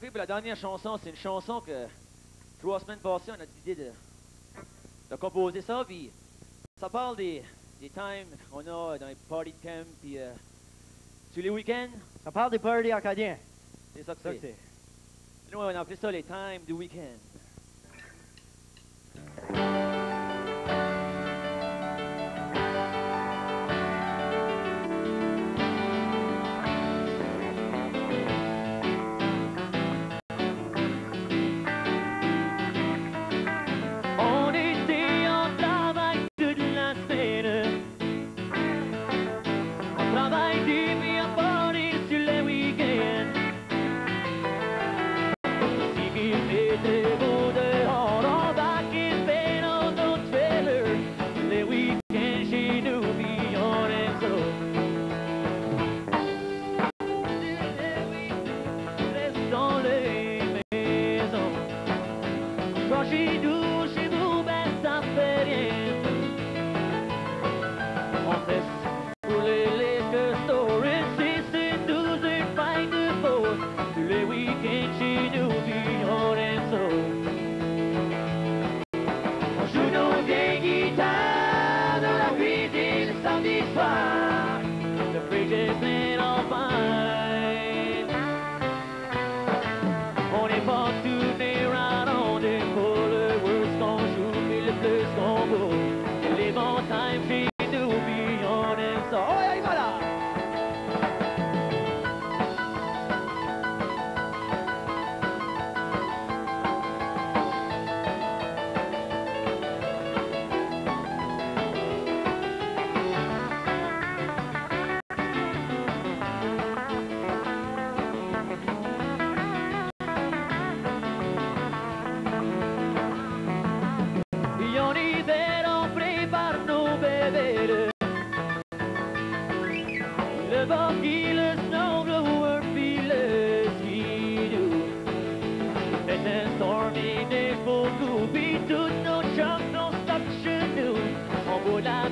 Ok, la dernière chanson, c'est une chanson que trois semaines passées, on a décidé de, de composer ça. Ça parle des, des times qu'on a dans les party camp, puis euh, tous les week-ends. Ça parle des parties acadiens. C'est ça que c'est. Nous, on appelait ça les times du week-end.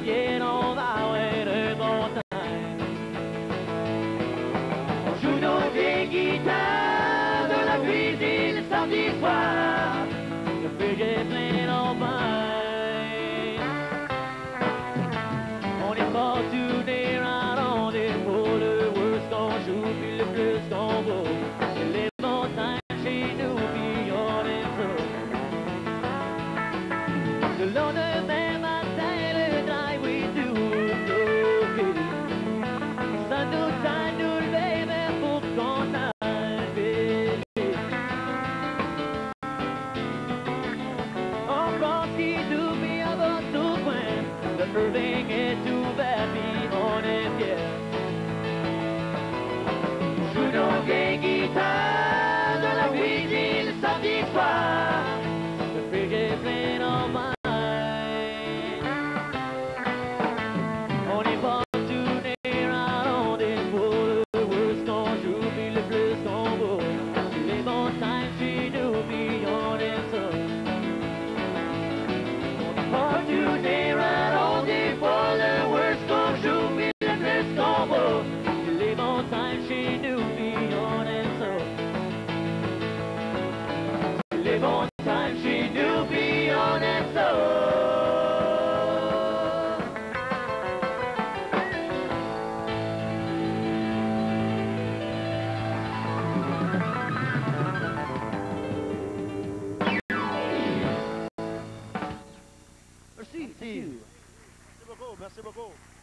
yeah. Ringet du wer mi ohne dir Jouno ge guitare de la cuisine samedi soir she knew beyond Merci. Merci merci beaucoup.